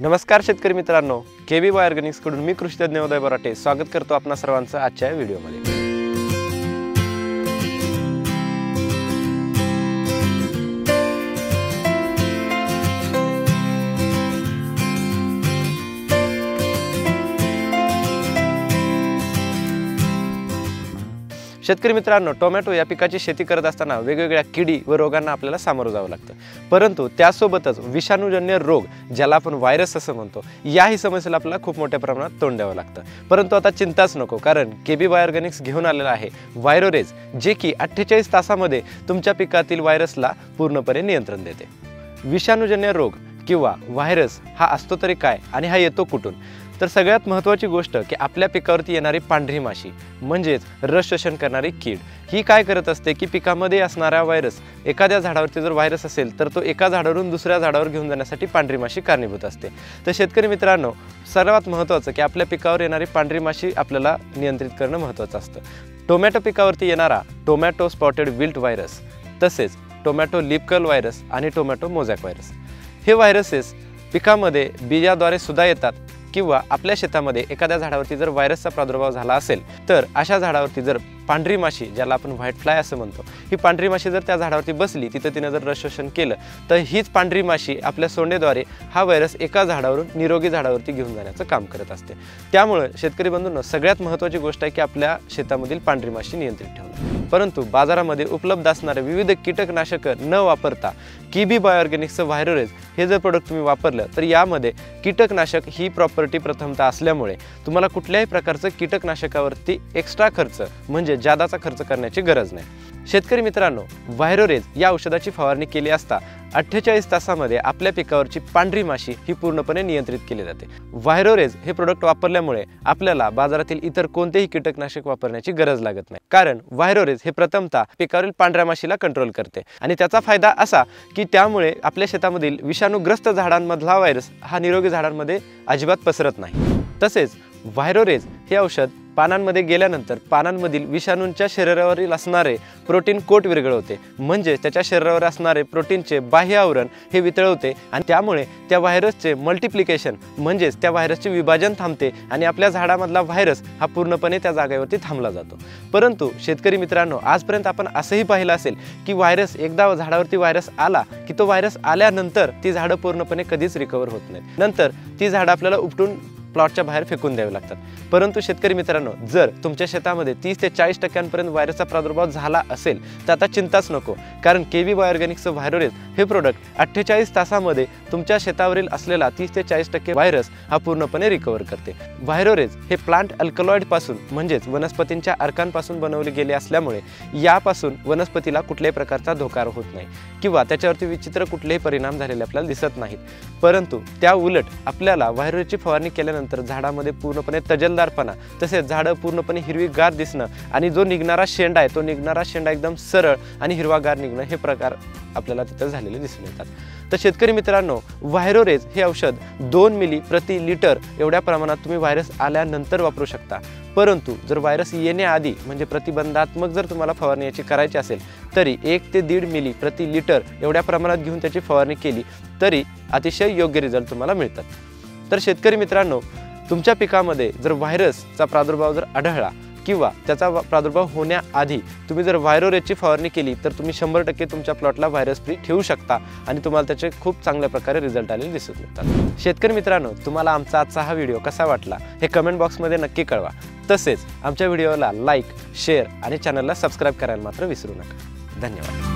नमस्कार शेतकरी मित्रांनो के बी वाय ऑर्गॅनिक्सकडून मी कृषीतज्ञ उदय बराटे. स्वागत करतो आपणा सर्वांचं आजच्या व्हिडिओमध्ये. शेतकरी मित्रांनो टोमॅटो या पिकाची शेती करत असताना वेगवेगळ्या किडी व रोगांना आपल्याला सामोरं जावं लागतं. परंतु त्यासोबतच विषाणूजन्य रोग ज्याला आपण व्हायरस असं म्हणतो याही समस्येला आपल्याला खूप मोठ्या प्रमाणात तोंड द्यावं लागतं. परंतु आता चिंताच नको कारण केबी बायोर्गॅनिक्स घेऊन आलेला आहे व्हायरोरेज जे की अठ्ठेचाळीस तासामध्ये तुमच्या पिकातील व्हायरसला पूर्णपणे नियंत्रण देते. विषाणूजन्य रोग किंवा व्हायरस हा असतो तरी काय आणि हा येतो कुठून? तर सगळ्यात महत्त्वाची गोष्ट की आपल्या पिकावरती येणारी पांढरी माशी म्हणजेच रस शोषण करणारी कीड ही काय करत असते की पिकामध्ये असणारा व्हायरस एखाद्या झाडावरती जर व्हायरस असेल तर तो एका झाडावरून दुसऱ्या झाडावर घेऊन जाण्यासाठी पांढरी माशी कारणीभूत असते. तर शेतकरी मित्रांनो सर्वात महत्त्वाचं की आपल्या पिकावर येणारी पांढरी माशी आपल्याला नियंत्रित करणं महत्त्वाचं असतं. टोमॅटो पिकावरती येणारा टोमॅटो स्पॉटेड विल्ट व्हायरस तसेच टोमॅटो लिपकल व्हायरस आणि टोमॅटो मोझॅक व्हायरस हे व्हायरसेस पिकामध्ये बीजाद्वारे सुद्धा येतात किंवा आपल्या शेतामध्ये एखाद्या झाडावरती जर व्हायरसचा प्रादुर्भाव झाला असेल तर अशा झाडावरती जर पांढरी माशी ज्याला आपण व्हाईट फ्लाय असं म्हणतो ही पांढरी माशी जर त्या झाडावरती बसली तिथं तिनं जर रस शोषण केलं तर हीच पांढरी माशी आपल्या सोंडेद्वारे हा व्हायरस एका झाडावरून निरोगी झाडावरती घेऊन जाण्याचं काम करत असते. त्यामुळे शेतकरी बंधूंना सगळ्यात महत्त्वाची गोष्ट आहे की आपल्या शेतामधील पांढरी माशी नियंत्रित ठेवणं. परंतु बाजारामध्ये उपलब्ध असणारे विविध कीटकनाशकं न वापरता किबी बायोऑर्गॅनिक्सचं व्हायरोरेज हे जर प्रोडक्ट तुम्ही वापरलं तर यामध्ये कीटकनाशक ही प्रॉपर्टी प्रथमतः असल्यामुळे तुम्हाला कुठल्याही प्रकारचं कीटकनाशकावरती एक्स्ट्रा खर्च म्हणजे जादाचा खर्च करण्याची गरज नाही. शेतकरी मित्रांनो व्हायरोरेज या औषधाची फवारणी केली असता अठ्ठेचाळीस तासामध्ये आपल्या पिकावरची पांढरी माशी ही पूर्णपणे नियंत्रित केली जाते. व्हायरोरेज हे प्रोडक्ट वापरल्यामुळे आपल्याला बाजारातील इतर कोणतेही कीटकनाशक वापरण्याची गरज लागत नाही. कारण व्हायरोरेज हे प्रथमतः पिकावरील पांढऱ्या माशीला कंट्रोल करते आणि त्याचा फायदा असा की त्यामुळे आपल्या शेतामधील विषाणूग्रस्त झाडांमधला व्हायरस हा निरोगी झाडांमध्ये अजिबात पसरत नाही. तसेच व्हायरोरेज हे औषध पानांमध्ये गेल्यानंतर पानांमधील विषाणूंच्या शरीरावरील असणारे प्रोटीन कोट विरघळवते म्हणजे त्याच्या शरीरावर असणारे प्रोटीनचे बाह्य आवरण हे वितळवते आणि त्यामुळे त्या व्हायरसचे मल्टिप्लिकेशन म्हणजेच त्या व्हायरसचे विभाजन थांबते आणि आपल्या झाडामधला व्हायरस हा पूर्णपणे त्या जागेवरती थांबला जातो. परंतु शेतकरी मित्रांनो आजपर्यंत आपण असंही पाहिलं असेल की व्हायरस एकदा झाडावरती व्हायरस आला की तो व्हायरस आल्यानंतर ती झाडं पूर्णपणे कधीच रिकवर होत नाहीत. नंतर ती झाडं आपल्याला उपटून प्लॉटच्या बाहेर फेकून द्यावे लागतात. परंतु शेतकरी मित्रांनो जर तुमच्या शेतामध्ये तीस ते चाळीस टक्क्यांपर्यंत व्हायरसचा प्रादुर्भाव झाला असेल तर आता चिंताच नको. कारण के व्ही बायोऑर्गॅनिक्सचं व्हायरोरेज हे प्रोडक्ट अठ्ठेचाळीस तासामध्ये तुमच्या शेतावरील असलेला तीस ते चाळीस टक्के व्हायरस हा पूर्णपणे रिकवर करते. व्हायरोरेज हे प्लांट अल्कलॉइडपासून म्हणजेच वनस्पतींच्या अर्कांपासून बनवले गेले असल्यामुळे यापासून वनस्पतीला कुठल्याही प्रकारचा धोका होत नाही. किंवा त्याच्यावरती विचित्र कुठलेही परिणाम झालेले आपल्याला दिसत नाहीत. परंतु त्या उलट आपल्याला व्हायरोजची फवारणी केल्यानंतर झाल्यानंतर झाडामध्ये पूर्णपणे तजलदारपणा तसेच झाडं पूर्णपणे हिरवीगार दिसणं आणि जो निघणारा शेंडा आहे तो निघणारा शेंडा एकदम सरळ आणि हिरवागार निघणं हे प्रकार आपल्याला तिथं झालेले दिसून येतात. तर शेतकरी मित्रांनो व्हायरोरेज हे औषध दोन मिली प्रति लिटर एवढ्या प्रमाणात तुम्ही व्हायरस आल्यानंतर वापरू शकता. परंतु जर व्हायरस येण्याआधी म्हणजे प्रतिबंधात्मक जर तुम्हाला फवारणी याची करायची असेल तरी एक ते दीड मिली प्रति लिटर एवढ्या प्रमाणात घेऊन त्याची फवारणी केली तरी अतिशय योग्य रिझल्ट तुम्हाला मिळतात. तर शेतकरी मित्रांनो तुमच्या पिकामध्ये जर व्हायरसचा प्रादुर्भाव जर आढळला किंवा त्याचा प्रादुर्भाव होण्याआधी तुम्ही जर व्हायरोरेजची फवारणी केली तर तुम्ही शंभर टक्के तुमच्या प्लॉटला व्हायरस फ्री ठेवू शकता आणि तुम्हाला त्याचे खूप चांगल्या प्रकारे रिझल्ट आलेले दिसून येतात. शेतकरी मित्रांनो तुम्हाला आमचा आजचा हा व्हिडिओ कसा वाटला हे कमेंट बॉक्समध्ये नक्की कळवा. तसेच आमच्या व्हिडिओला लाईक शेअर आणि चॅनलला सबस्क्राईब करायला मात्र विसरू नका. धन्यवाद.